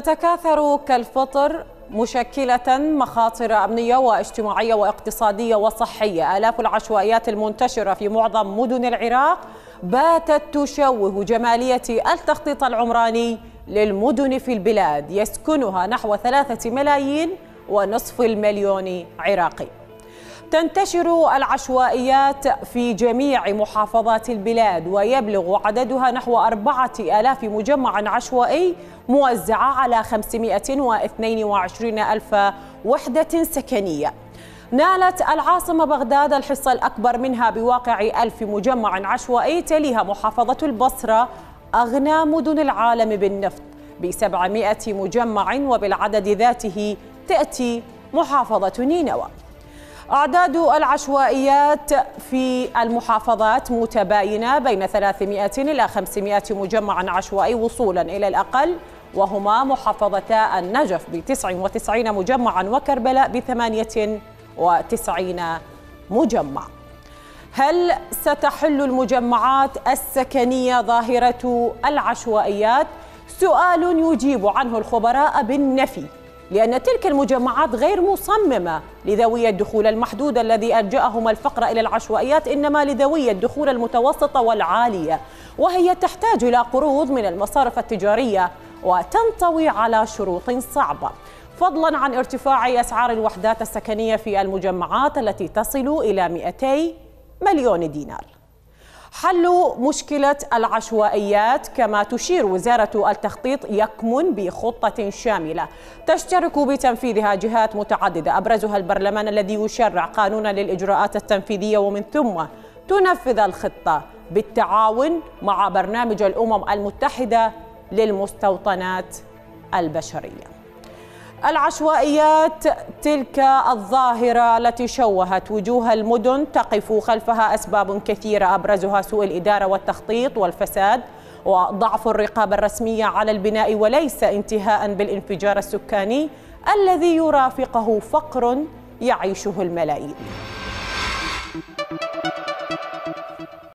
تتكاثر كالفطر مشكلة مخاطر أمنية واجتماعية واقتصادية وصحية. آلاف العشوائيات المنتشرة في معظم مدن العراق باتت تشوه جمالية التخطيط العمراني للمدن في البلاد يسكنها نحو ثلاثة ملايين ونصف المليون عراقي. تنتشر العشوائيات في جميع محافظات البلاد ويبلغ عددها نحو أربعة آلاف مجمع عشوائي موزعة على 522 ألف وحدة سكنية. نالت العاصمة بغداد الحصة الأكبر منها بواقع ألف مجمع عشوائي تليها محافظة البصرة أغنى مدن العالم بالنفط. ب 700 مجمع وبالعدد ذاته تأتي محافظة نينوى. أعداد العشوائيات في المحافظات متباينة بين 300 إلى 500 مجمع عشوائي وصولا إلى الأقل وهما محافظتا النجف ب 99 مجمعا وكربلاء ب 98 مجمع هل ستحل المجمعات السكنية ظاهرة العشوائيات؟ سؤال يجيب عنه الخبراء بالنفي لأن تلك المجمعات غير مصممة لذوي الدخول المحدود الذي ألجأهم الفقر إلى العشوائيات إنما لذوي الدخول المتوسطة والعالية. وهي تحتاج إلى قروض من المصارف التجارية وتنطوي على شروط صعبة. فضلا عن ارتفاع أسعار الوحدات السكنية في المجمعات التي تصل إلى 200 مليون دينار. حل مشكلة العشوائيات كما تشير وزارة التخطيط يكمن بخطة شاملة. تشترك بتنفيذها جهات متعددة. أبرزها البرلمان الذي يشرع قانونا للإجراءات التنفيذية ومن ثم تنفذ الخطة بالتعاون مع برنامج الأمم المتحدة للمستوطنات البشرية. العشوائيات تلك الظاهرة التي شوهت وجوه المدن تقف خلفها أسباب كثيرة أبرزها سوء الإدارة والتخطيط والفساد وضعف الرقابة الرسمية على البناء وليس انتهاء بالانفجار السكاني الذي يرافقه فقر يعيشه الملايين.